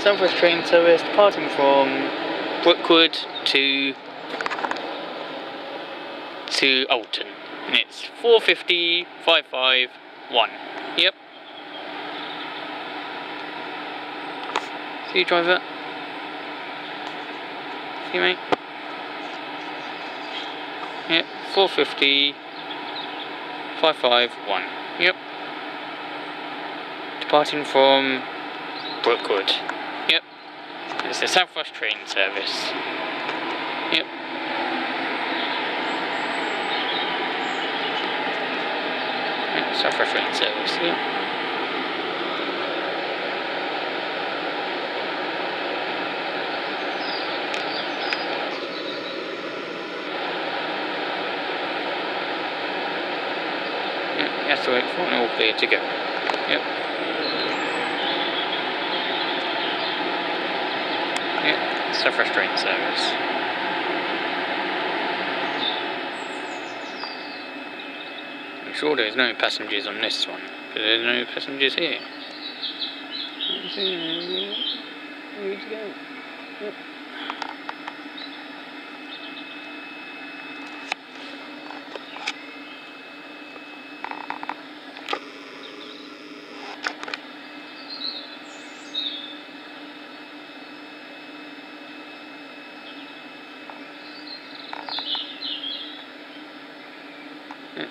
Southwest train service departing from Brookwood to to Alton. And it's 450 551. Yep. See you driver. See you mate. Yep, 450 551. Yep. Departing from Brookwood. It's the Southwest train service. Yep. Yep, Southwest train service. Yep. Yep, you have to wait for it all clear to go. Yep. Yep, Southwest train service. I'm sure there's no passengers on this one, but there's no passengers here. Where to go?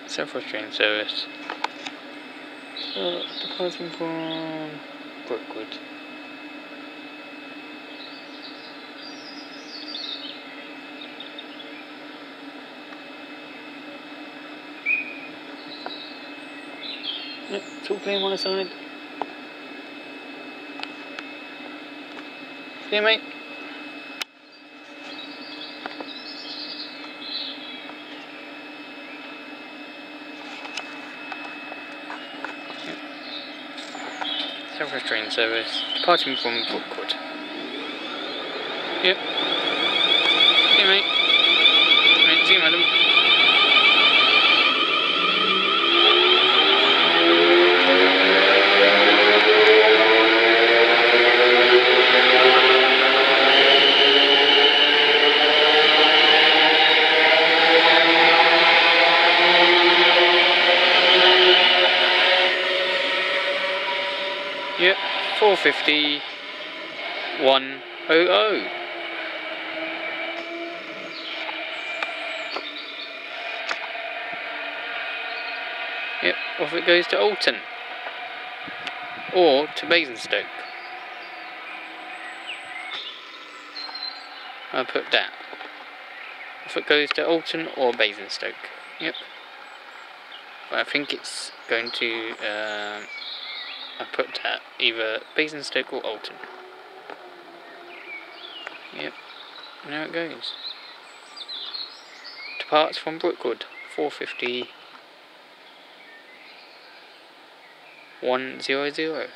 Southwest train service. So, departing from Brookwood. Yep, it's all clear on the side. See you, mate. Southwest train service departing from Brookwood. Yep. See you, mate. Right, see you, madam. 450 100. Yep, off it goes to Alton. Or to Basingstoke. I'll put that. If it goes to Alton or Basingstoke. Yep. But I think it's going to. Uh, I put that either Basingstoke or Alton. Yep, and there it goes. Departs from Brookwood, 450 100.